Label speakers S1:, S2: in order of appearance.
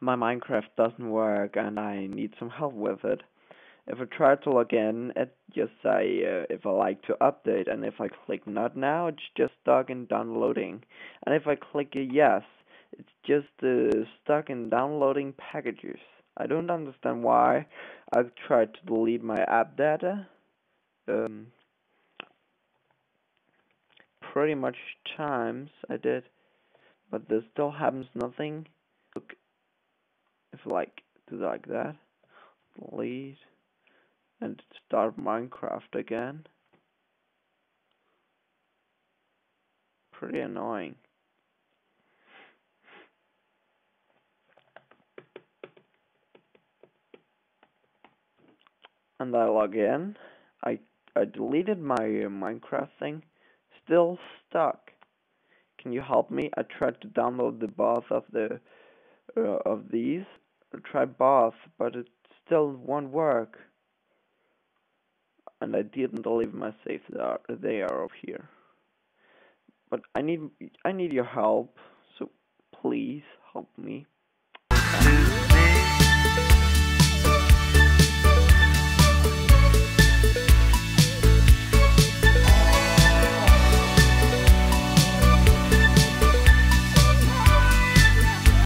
S1: my Minecraft doesn't work and I need some help with it. If I try to log in, it just say uh, if I like to update, and if I click not now, it's just stuck in downloading. And if I click yes, it's just uh, stuck in downloading packages. I don't understand why. I've tried to delete my app data. Um, pretty much times I did, but there still happens nothing. If like do like that, delete and start Minecraft again. Pretty annoying. And I log in. I I deleted my uh, Minecraft thing. Still stuck. Can you help me? I tried to download the both of the uh, of these. Tried both, but it still won't work and I didn't leave my safe there. Up here. But I need I need your help, so please help me.